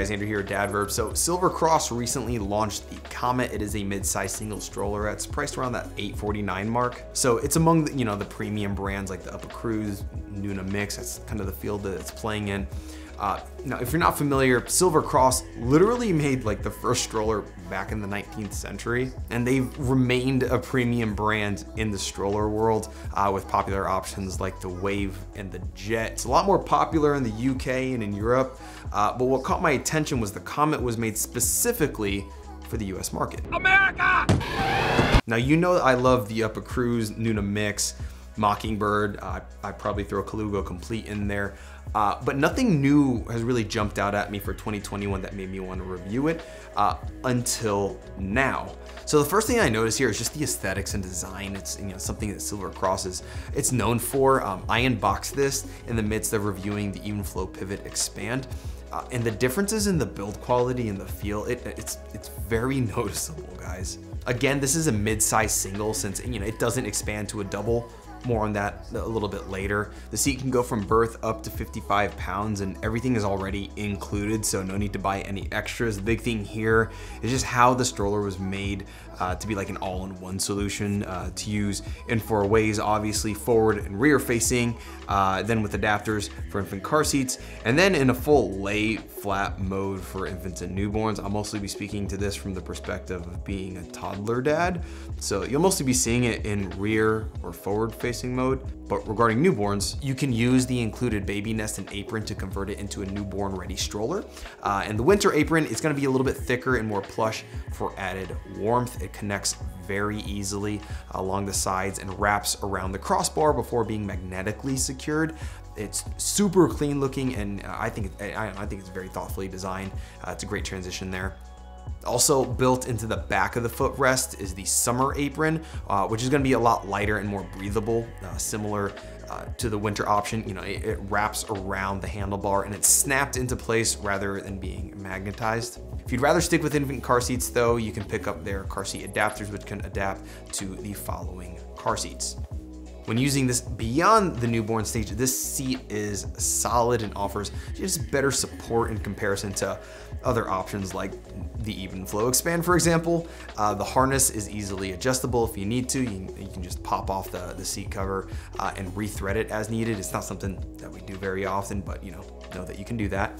guys, Andrew here at Dadverb. So Silver Cross recently launched the Comet. It is a mid-size single stroller. It's priced around that 849 mark. So it's among the, you know, the premium brands like the Uppa Cruz, Nuna Mixx. That's kind of the field that it's playing in. Uh, now, if you're not familiar, Silver Cross literally made like the first stroller back in the 19th century, and they've remained a premium brand in the stroller world uh, with popular options like the Wave and the Jet. It's a lot more popular in the UK and in Europe, uh, but what caught my attention was the Comet was made specifically for the US market. America! Now, you know I love the Uppa Cruz Nuna Mixx, Mockingbird, uh, I probably throw Colugo Complete in there. Uh, but nothing new has really jumped out at me for 2021 that made me want to review it uh, until now. So the first thing I notice here is just the aesthetics and design. It's you know something that Silver Cross is it's known for. Um, I unboxed this in the midst of reviewing the Evenflo Pivot Expand. Uh, and the differences in the build quality and the feel, it, it's it's very noticeable, guys. Again, this is a mid-size single since you know it doesn't expand to a double, more on that a little bit later. The seat can go from birth up to 55 pounds and everything is already included, so no need to buy any extras. The big thing here is just how the stroller was made uh, to be like an all-in-one solution uh, to use in four ways, obviously forward and rear facing, uh, then with adapters for infant car seats, and then in a full lay flat mode for infants and newborns. I'll mostly be speaking to this from the perspective of being a toddler dad. So you'll mostly be seeing it in rear or forward facing mode. But regarding newborns, you can use the included baby nest and apron to convert it into a newborn ready stroller. Uh, and the winter apron is gonna be a little bit thicker and more plush for added warmth. It connects very easily along the sides and wraps around the crossbar before being magnetically secured. It's super clean looking and I think, I, I think it's very thoughtfully designed. Uh, it's a great transition there. Also built into the back of the footrest is the summer apron, uh, which is gonna be a lot lighter and more breathable, uh, similar uh, to the winter option. You know, it, it, wraps around the handlebar and it's snapped into place rather than being magnetized. If you'd rather stick with infant car seats though, you can pick up their car seat adapters, which can adapt to the following car seats. When using this beyond the newborn stage, this seat is solid and offers just better support in comparison to other options like the Evenflo Expand, for example. Uh, the harness is easily adjustable if you need to. You, you can just pop off the, the seat cover uh, and rethread it as needed. It's not something that we do very often, but you know, know that you can do that.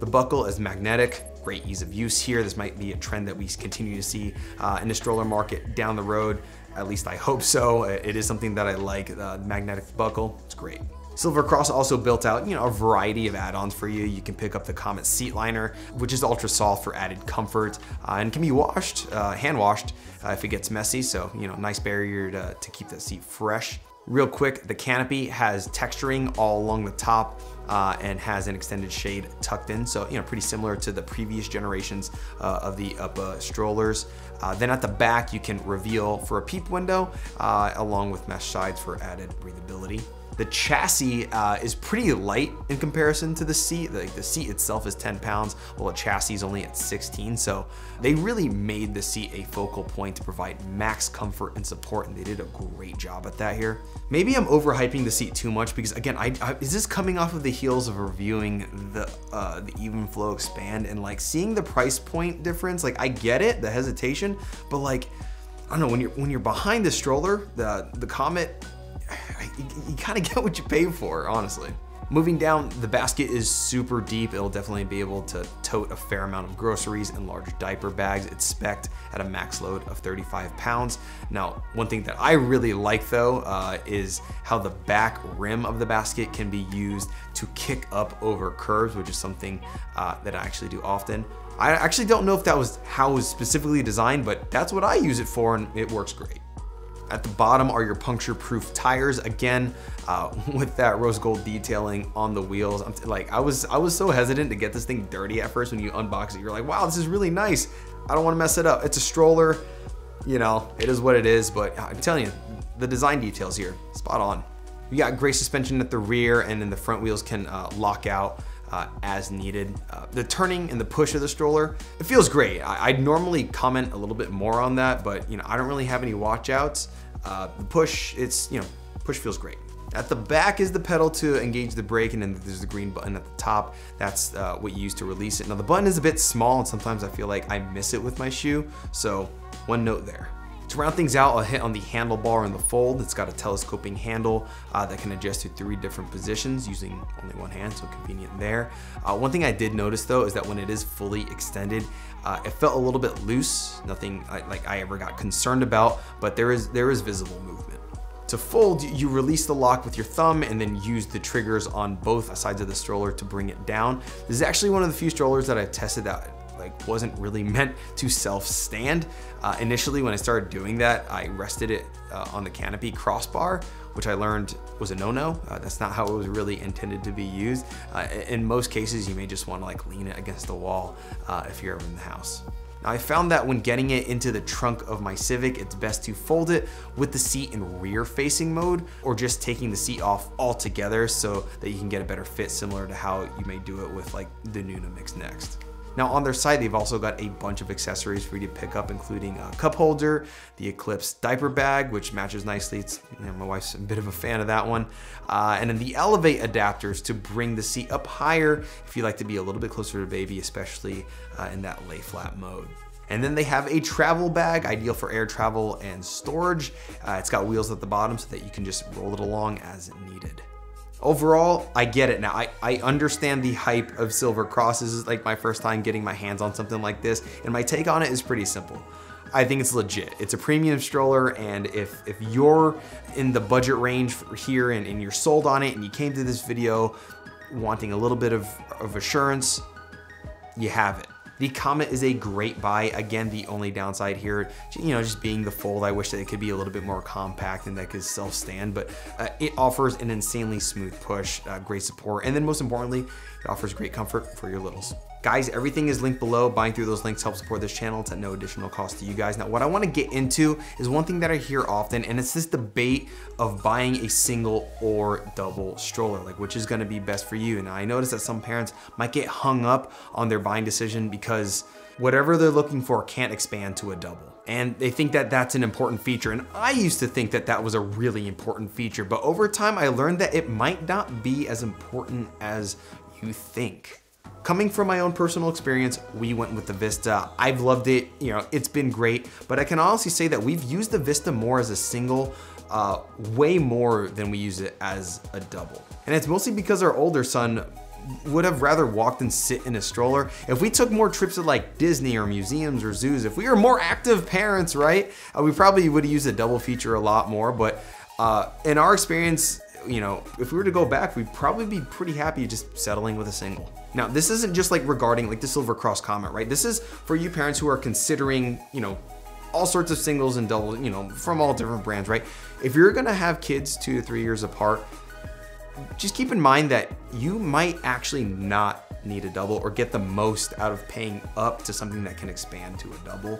The buckle is magnetic, great ease of use here. This might be a trend that we continue to see uh, in the stroller market down the road. At least I hope so. It is something that I like, uh, magnetic buckle, it's great. Silver Cross also built out, you know, a variety of add-ons for you. You can pick up the Comet seat liner, which is ultra soft for added comfort uh, and can be washed, uh, hand washed uh, if it gets messy. So, you know, nice barrier to, to keep that seat fresh. Real quick, the canopy has texturing all along the top uh, and has an extended shade tucked in. So, you know, pretty similar to the previous generations uh, of the UPPA strollers. Uh, then at the back, you can reveal for a peep window uh, along with mesh sides for added breathability. The chassis uh, is pretty light in comparison to the seat. Like the seat itself is 10 pounds, while the chassis is only at 16. So they really made the seat a focal point to provide max comfort and support, and they did a great job at that here. Maybe I'm overhyping the seat too much because again, I, I is this coming off of the heels of reviewing the uh, the Evenflo Expand and like seeing the price point difference? Like I get it, the hesitation, but like I don't know when you're when you're behind the stroller, the the Comet you, you kind of get what you pay for, honestly. Moving down, the basket is super deep. It'll definitely be able to tote a fair amount of groceries and large diaper bags. It's spec'd at a max load of 35 pounds. Now, one thing that I really like though uh, is how the back rim of the basket can be used to kick up over curves, which is something uh, that I actually do often. I actually don't know if that was how it was specifically designed, but that's what I use it for and it works great. At the bottom are your puncture-proof tires. Again, uh, with that rose gold detailing on the wheels. I'm like, I was, I was so hesitant to get this thing dirty at first when you unbox it. You're like, wow, this is really nice. I don't wanna mess it up. It's a stroller, you know, it is what it is, but I'm telling you, the design details here, spot on. You got great suspension at the rear and then the front wheels can uh, lock out uh, as needed. Uh, the turning and the push of the stroller, it feels great. I, would normally comment a little bit more on that, but you know, I don't really have any watch outs. Uh, the push, it's, you know, push feels great. At the back is the pedal to engage the brake and then there's the green button at the top. That's uh, what you use to release it. Now the button is a bit small and sometimes I feel like I miss it with my shoe. So one note there. To round things out, I'll hit on the handlebar in the fold. It's got a telescoping handle uh, that can adjust to three different positions using only one hand, so convenient there. Uh, one thing I did notice though is that when it is fully extended, uh, it felt a little bit loose, nothing like I ever got concerned about, but there is, there is visible movement. To fold, you release the lock with your thumb and then use the triggers on both sides of the stroller to bring it down. This is actually one of the few strollers that I've tested that like wasn't really meant to self-stand. Uh, initially, when I started doing that, I rested it uh, on the canopy crossbar, which I learned was a no-no. Uh, that's not how it was really intended to be used. Uh, in most cases, you may just want to like lean it against the wall uh, if you're in the house. Now I found that when getting it into the trunk of my Civic, it's best to fold it with the seat in rear facing mode or just taking the seat off altogether so that you can get a better fit similar to how you may do it with like the Nuna Mixx Next. Now on their site, they've also got a bunch of accessories for you to pick up, including a cup holder, the Eclipse diaper bag, which matches nicely. It's, you know, my wife's a bit of a fan of that one. Uh, and then the Elevate adapters to bring the seat up higher if you like to be a little bit closer to baby, especially uh, in that lay flat mode. And then they have a travel bag, ideal for air travel and storage. Uh, it's got wheels at the bottom so that you can just roll it along as needed. Overall, I get it now. I, I understand the hype of Silver Cross. This is like my first time getting my hands on something like this, and my take on it is pretty simple. I think it's legit. It's a premium stroller, and if, if you're in the budget range here and, and you're sold on it and you came to this video wanting a little bit of, of assurance, you have it. The Comet is a great buy. Again, the only downside here, you know, just being the fold. I wish that it could be a little bit more compact and that could self-stand, but uh, it offers an insanely smooth push, uh, great support, and then most importantly, it offers great comfort for your littles. Guys, everything is linked below. Buying through those links helps support this channel. It's at no additional cost to you guys. Now, what I wanna get into is one thing that I hear often, and it's this debate of buying a single or double stroller, like which is gonna be best for you. And I notice that some parents might get hung up on their buying decision because whatever they're looking for can't expand to a double. And they think that that's an important feature. And I used to think that that was a really important feature, but over time I learned that it might not be as important as you think. Coming from my own personal experience, we went with the Vista. I've loved it, you know, it's been great, but I can honestly say that we've used the Vista more as a single uh, way more than we use it as a double. And it's mostly because our older son would have rather walked and sit in a stroller. If we took more trips to like Disney or museums or zoos, if we were more active parents, right? Uh, we probably would have used a double feature a lot more, but uh, in our experience, you know, if we were to go back, we'd probably be pretty happy just settling with a single. Now, this isn't just like regarding like the Silver Cross Comet, right? This is for you parents who are considering, you know, all sorts of singles and doubles, you know, from all different brands, right? If you're gonna have kids two to three years apart, just keep in mind that you might actually not need a double or get the most out of paying up to something that can expand to a double.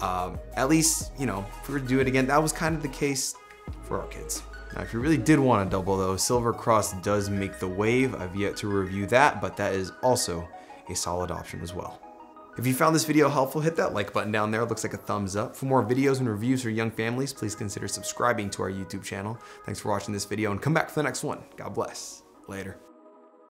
Um, at least, you know, if we were to do it again, that was kind of the case for our kids. Now, if you really did want a double though, Silver Cross does make the wave. I've yet to review that, but that is also a solid option as well. If you found this video helpful, hit that like button down there. It looks like a thumbs up. For more videos and reviews for young families, please consider subscribing to our YouTube channel. Thanks for watching this video and come back for the next one. God bless. Later.